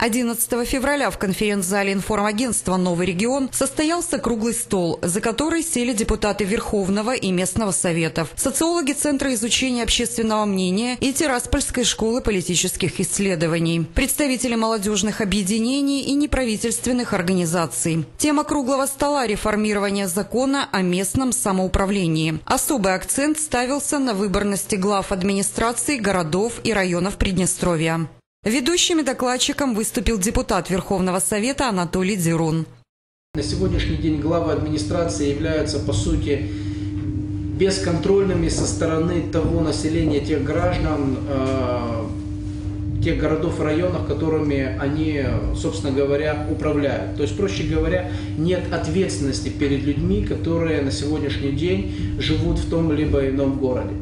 11 февраля в конференц-зале информагентства «Новый регион» состоялся круглый стол, за который сели депутаты Верховного и местного советов, социологи Центра изучения общественного мнения и Тираспольской школы политических исследований, представители молодежных объединений и неправительственных организаций. Тема круглого стола – реформирование закона о местном самоуправлении. Особый акцент ставился на выборности глав администраций городов и районов Приднестровья. Ведущим докладчиком выступил депутат Верховного Совета Анатолий Дзирун. На сегодняшний день главы администрации являются, по сути, бесконтрольными со стороны того населения, тех граждан, э, тех городов и районов, которыми они, собственно говоря, управляют. То есть, проще говоря, нет ответственности перед людьми, которые на сегодняшний день живут в том либо ином городе.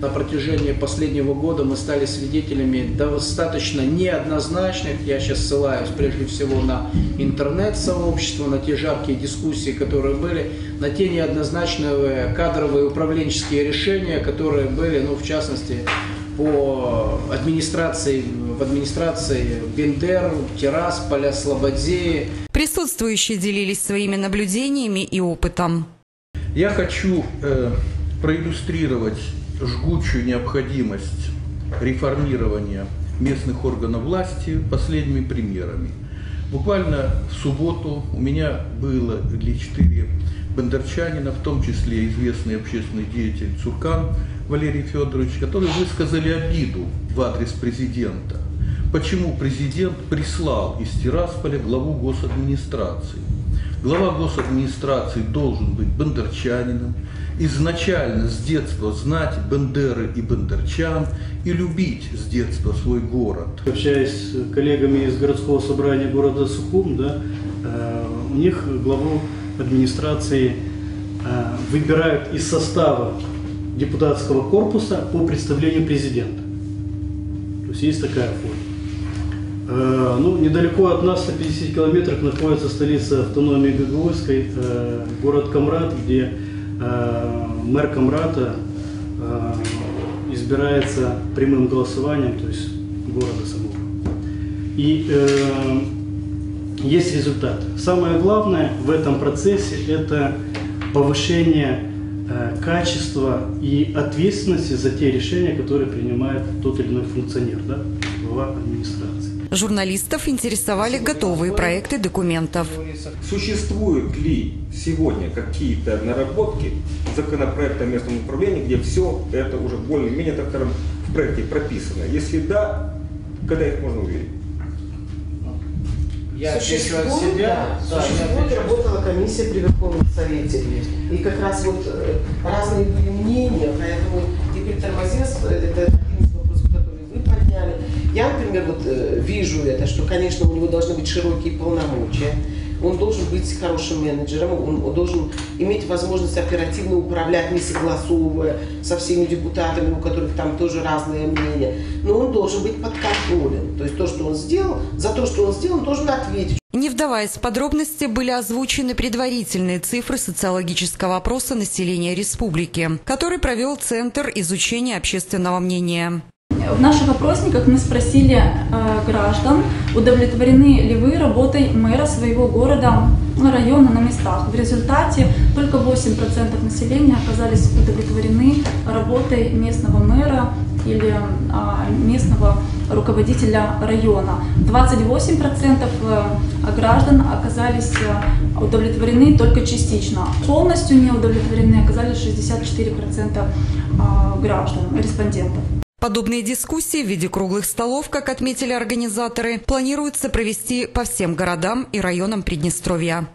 На протяжении последнего года мы стали свидетелями достаточно неоднозначных, я сейчас ссылаюсь прежде всего на интернет-сообщество, на те жаркие дискуссии, которые были, на те неоднозначные кадровые управленческие решения, которые были, ну, в частности, по администрации, в администрации Бендер, Тирасполя, Слободеи. Присутствующие делились своими наблюдениями и опытом. Я хочу э, проиллюстрировать жгучую необходимость реформирования местных органов власти последними примерами. Буквально в субботу у меня было или четыре бондарчанина, в том числе известный общественный деятель Цуркан Валерий Федорович, которые высказали обиду в адрес президента. Почему президент прислал из Тирасполя главу госадминистрации? Глава госадминистрации должен быть бондарчанином, изначально с детства знать Бендеры и Бендерчан и любить с детства свой город. Общаясь с коллегами из городского собрания города Сухум, да, э, у них главу администрации э, выбирают из состава депутатского корпуса по представлению президента. То есть есть такая форма. Э, ну, недалеко от нас, 150 километрах, находится столица автономии Гагаузской, город Камрад, где мэр Камрата э, избирается прямым голосованием, то есть города самого. И э, есть результат. Самое главное в этом процессе это повышение э, качества и ответственности за те решения, которые принимает тот или иной функционер, да, глава администрации. Журналистов интересовали готовые проекты документов. Существуют ли сегодня какие-то наработки законопроекта о местном управлении, где все это уже более-менее, в проекте прописано? Если да, когда их можно увидеть? Я существует, себя, да, существует, да, работала комиссия при Верховном Совете. И как раз вот э, разные были мнения, поэтому теперь тормозец, э, это я, например, вот э, вижу это, что, конечно, у него должны быть широкие полномочия, он должен быть хорошим менеджером, он, должен иметь возможность оперативно управлять, не согласовывая со всеми депутатами, у которых там тоже разные мнения. Но он должен быть под контролем. То есть то, что он сделал, за то, что он сделал, он должен ответить. Не вдаваясь в подробности, были озвучены предварительные цифры социологического опроса населения республики, который провел Центр изучения общественного мнения. В наших опросниках мы спросили э, граждан, удовлетворены ли вы работой мэра своего города, ну, района на местах. В результате только 8% населения оказались удовлетворены работой местного мэра или э, местного руководителя района. 28% э, граждан оказались э, удовлетворены только частично. Полностью не удовлетворены оказались 64% э, граждан, респондентов. Подобные дискуссии в виде круглых столов, как отметили организаторы, планируется провести по всем городам и районам Приднестровья.